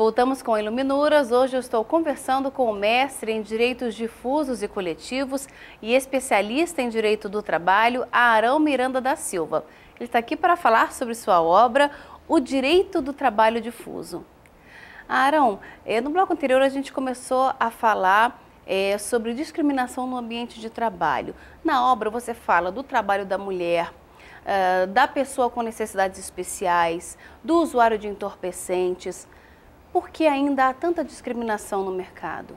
Voltamos com Iluminuras. Hoje eu estou conversando com o mestre em Direitos Difusos e Coletivos e especialista em Direito do Trabalho, Arão Miranda da Silva. Ele está aqui para falar sobre sua obra, O Direito do Trabalho Difuso. Arão, eh, no bloco anterior a gente começou a falar é, sobre discriminação no ambiente de trabalho. Na obra você fala do trabalho da mulher, uh, da pessoa com necessidades especiais, do usuário de entorpecentes. Por que ainda há tanta discriminação no mercado?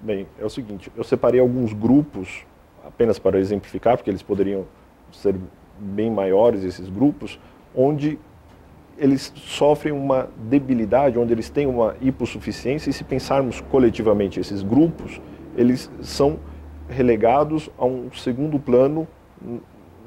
Bem, é o seguinte, eu separei alguns grupos, apenas para exemplificar, porque eles poderiam ser bem maiores, esses grupos, onde eles sofrem uma debilidade, onde eles têm uma hipossuficiência, e se pensarmos coletivamente esses grupos, eles são relegados a um segundo plano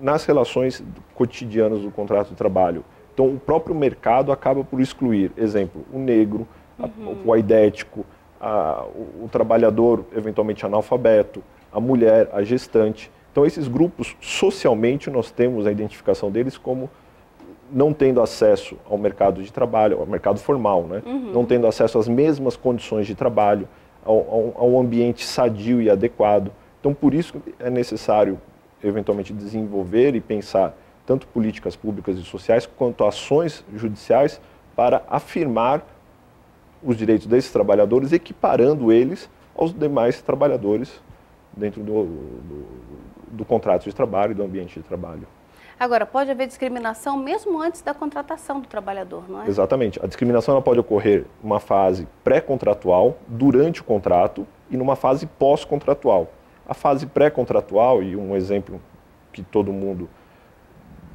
nas relações cotidianas do contrato de trabalho. Então, o próprio mercado acaba por excluir, exemplo, o negro, uhum. o aidético, a, o, o trabalhador eventualmente analfabeto, a mulher, a gestante. Então, esses grupos, socialmente, nós temos a identificação deles como não tendo acesso ao mercado de trabalho, ao mercado formal, né? Uhum. não tendo acesso às mesmas condições de trabalho, ao, ao, ambiente sadio e adequado. Então, por isso é necessário, eventualmente, desenvolver e pensar tanto políticas públicas e sociais quanto ações judiciais para afirmar os direitos desses trabalhadores, equiparando eles aos demais trabalhadores dentro do, do, do contrato de trabalho e do ambiente de trabalho. Agora, pode haver discriminação mesmo antes da contratação do trabalhador, não é? Exatamente. A discriminação pode ocorrer numa fase pré-contratual, durante o contrato e numa fase pós-contratual. A fase pré-contratual, e um exemplo que todo mundo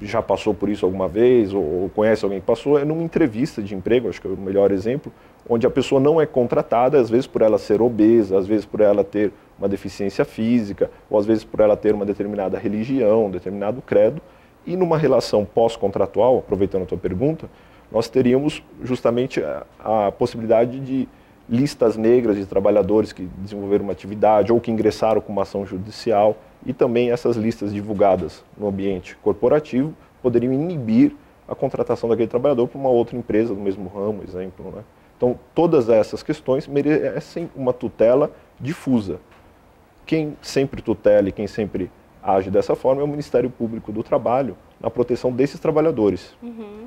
já passou por isso alguma vez ou, ou conhece alguém que passou, é numa entrevista de emprego, acho que é o melhor exemplo, onde a pessoa não é contratada, às vezes por ela ser obesa, às vezes por ela ter uma deficiência física, ou às vezes por ela ter uma determinada religião, um determinado credo, e numa relação pós-contratual, aproveitando a tua pergunta, nós teríamos justamente a, a, possibilidade de listas negras de trabalhadores que desenvolveram uma atividade ou que ingressaram com uma ação judicial e também essas listas divulgadas no ambiente corporativo poderiam inibir a contratação daquele trabalhador para uma outra empresa do mesmo ramo, exemplo. Né? Então, todas essas questões merecem uma tutela difusa. Quem sempre tutela e quem sempre age dessa forma é o Ministério Público do Trabalho na proteção desses trabalhadores. Uhum.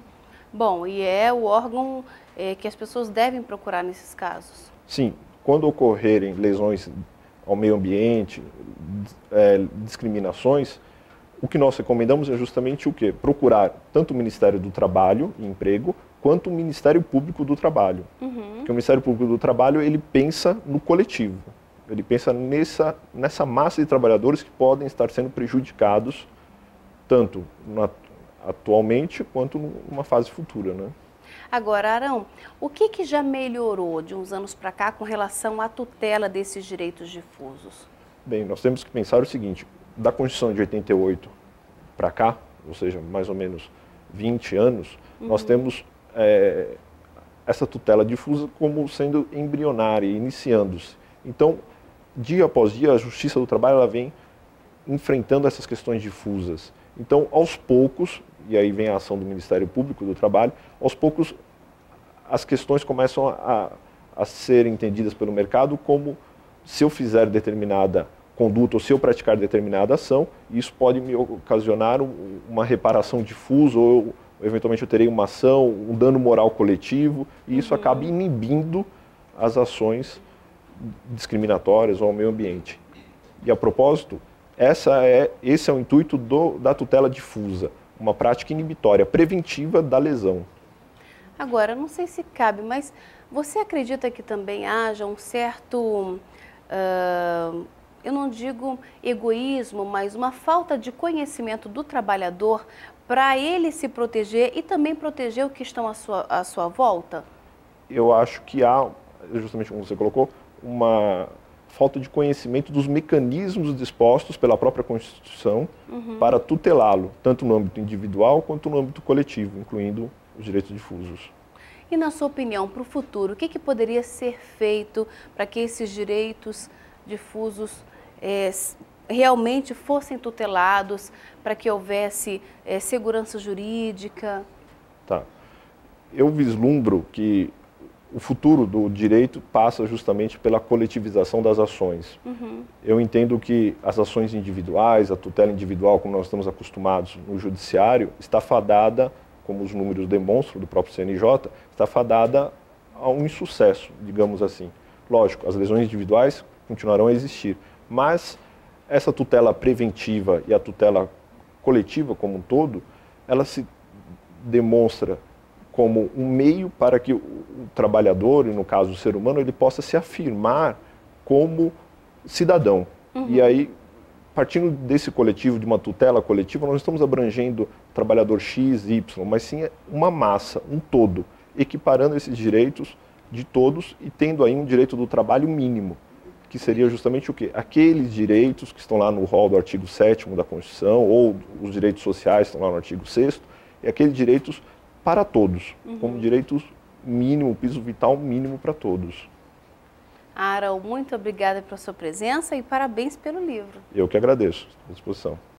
Bom, e é o órgão é, que as pessoas devem procurar nesses casos? Sim, quando ocorrerem lesões ao meio ambiente, é, discriminações, o que nós recomendamos é justamente o quê? Procurar tanto o Ministério do Trabalho e Emprego, quanto o Ministério Público do Trabalho. Uhum. Porque o Ministério Público do Trabalho, ele pensa no coletivo. Ele pensa nessa, nessa massa de trabalhadores que podem estar sendo prejudicados tanto na, atualmente quanto numa fase futura, né? Agora, Arão, o que, que já melhorou de uns anos para cá com relação à tutela desses direitos difusos? Bem, nós temos que pensar o seguinte: da Constituição de 88 para cá, ou seja, mais ou menos 20 anos, uhum. nós temos é, essa tutela difusa como sendo embrionária, iniciando-se. Então, dia após dia, a Justiça do Trabalho ela vem enfrentando essas questões difusas. Então, aos poucos, e aí vem a ação do Ministério Público do Trabalho, aos poucos as questões começam a, a ser entendidas pelo mercado como se eu fizer determinada conduta ou se eu praticar determinada ação, isso pode me ocasionar uma reparação difusa ou eventualmente eu terei uma ação, um dano moral coletivo, e isso uhum. acaba inibindo as ações discriminatórias ao meio ambiente. E a propósito, essa é, esse é o intuito do, da tutela difusa, uma prática inibitória, preventiva da lesão. Agora, não sei se cabe, mas você acredita que também haja um certo, uh, eu não digo egoísmo, mas uma falta de conhecimento do trabalhador para ele se proteger e também proteger o que estão à sua, à sua volta? Eu acho que há, justamente como você colocou, uma falta de conhecimento dos mecanismos dispostos pela própria Constituição uhum. para tutelá-lo, tanto no âmbito individual quanto no âmbito coletivo, incluindo os direitos difusos. E na sua opinião, para o futuro, o que, que poderia ser feito para que esses direitos difusos é, realmente fossem tutelados, para que houvesse é, segurança jurídica? Tá. Eu vislumbro que o futuro do direito passa justamente pela coletivização das ações. Uhum. Eu entendo que as ações individuais, a tutela individual, como nós estamos acostumados no judiciário, está fadada, como os números demonstram do próprio CNJ, está fadada a um insucesso, digamos assim. Lógico, as lesões individuais continuarão a existir, mas essa tutela preventiva e a tutela coletiva como um todo, ela se demonstra como um meio para que o, trabalhador, e no caso o ser humano, ele possa se afirmar como cidadão. Uhum. E aí, partindo desse coletivo, de uma tutela coletiva, nós estamos abrangendo trabalhador X, Y, mas sim uma massa, um todo, equiparando esses direitos de todos e tendo aí um direito do trabalho mínimo, que seria justamente o quê? Aqueles direitos que estão lá no rol do artigo 7 da Constituição, ou os direitos sociais que estão lá no artigo 6 e aqueles direitos para todos, uhum. como direitos mínimo, piso vital mínimo para todos. Arão, muito obrigada pela sua presença e parabéns pelo livro. Eu que agradeço, à disposição.